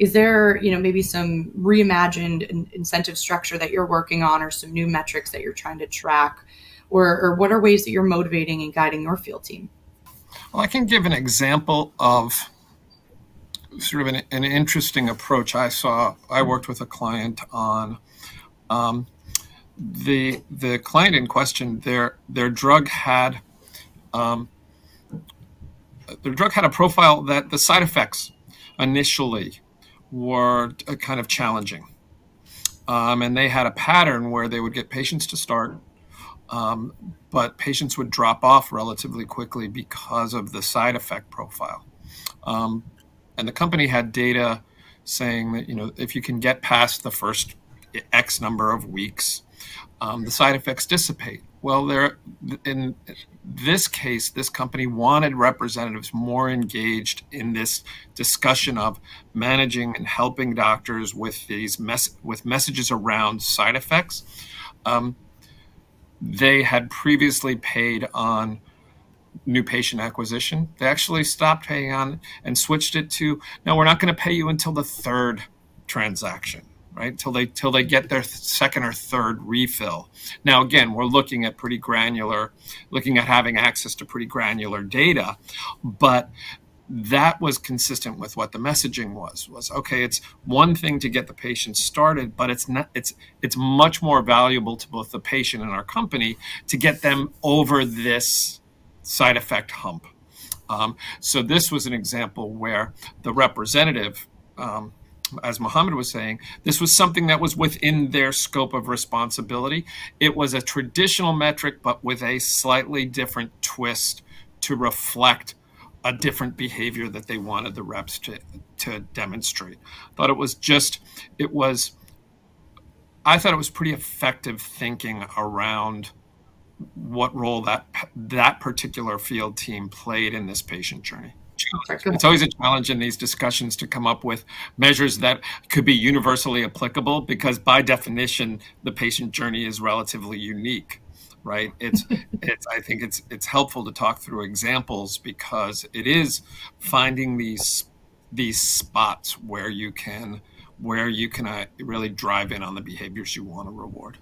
is there, you know, maybe some reimagined incentive structure that you're working on or some new metrics that you're trying to track? Or, or what are ways that you're motivating and guiding your field team? Well, I can give an example of sort of an, an interesting approach I saw. I worked with a client on um, the the client in question. Their their drug had um, their drug had a profile that the side effects initially were uh, kind of challenging. Um, and they had a pattern where they would get patients to start, um, but patients would drop off relatively quickly because of the side effect profile. Um, and the company had data saying that you know if you can get past the first X number of weeks, um, the side effects dissipate. Well, there in this case, this company wanted representatives more engaged in this discussion of managing and helping doctors with these mess with messages around side effects. Um, they had previously paid on new patient acquisition. They actually stopped paying on and switched it to no, we're not going to pay you until the third transaction right? Till they till they get their second or third refill. Now, again, we're looking at pretty granular, looking at having access to pretty granular data, but that was consistent with what the messaging was was okay it's one thing to get the patient started but it's not it's it's much more valuable to both the patient and our company to get them over this side effect hump um, so this was an example where the representative um, as Mohammed was saying, this was something that was within their scope of responsibility. It was a traditional metric, but with a slightly different twist to reflect a different behavior that they wanted the reps to, to demonstrate. Thought it was just, it was, I thought it was pretty effective thinking around what role that that particular field team played in this patient journey challenge. It's always a challenge in these discussions to come up with measures that could be universally applicable because by definition, the patient journey is relatively unique right it's it's i think it's it's helpful to talk through examples because it is finding these these spots where you can where you can uh, really drive in on the behaviors you want to reward